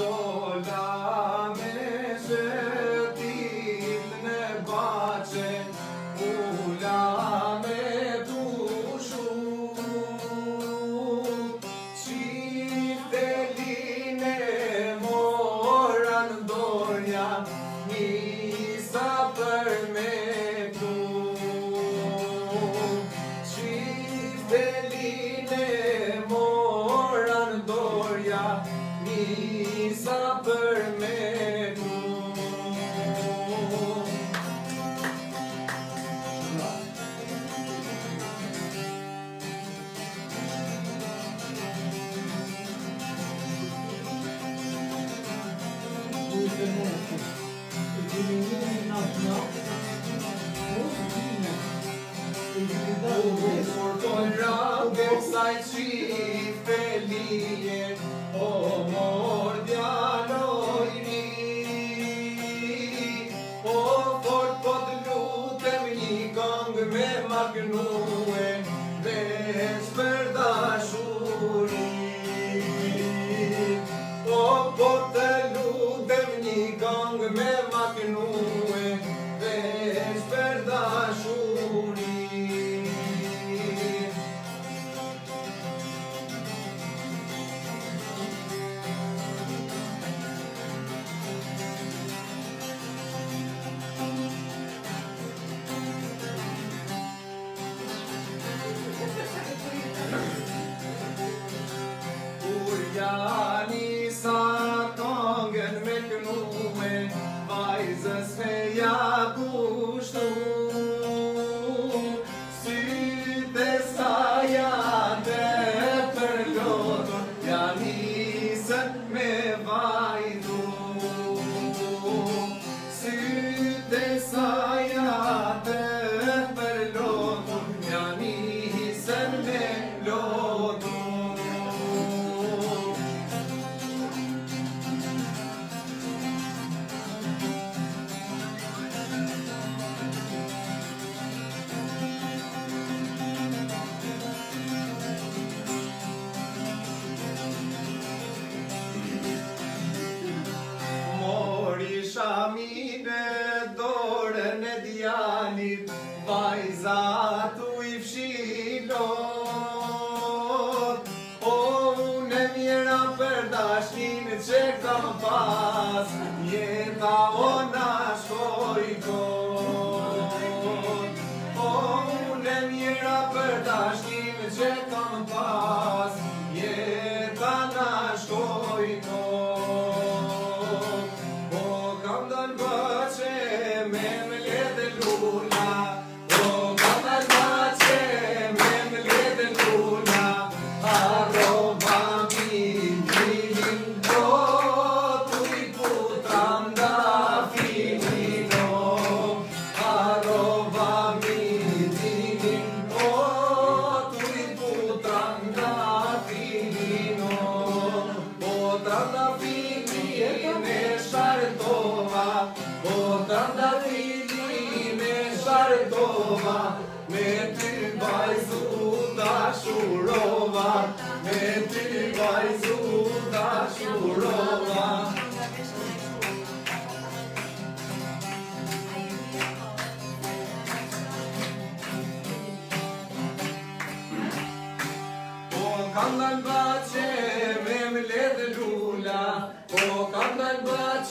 sola सफर में हूँ Por con rabos hay si rock and roll. vajza tu i fshilot O, po unë e mjera për dashnin që kam pas. Jeta o Όταν αφήνει μέσα ρε τόμα, όταν τα αφήνει μέσα ρε τόμα, με την βαϊζούντα σου ρόβα, με την βαϊζούντα σου ρόβα. Come and buy.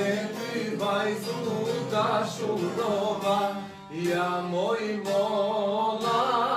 Tebe vai zuta e ja moj mola.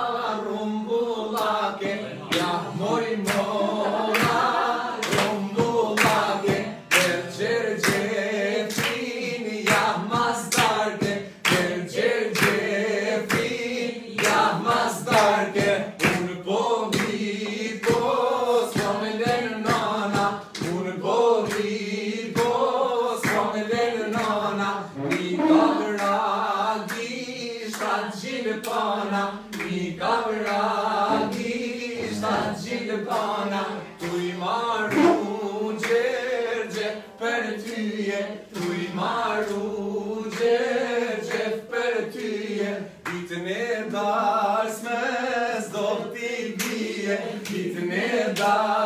Pana Tu i maru gjergje për tyje Tu i maru gjergje për tyje. Ditën e dars me zdo t'i bije Ditën e dars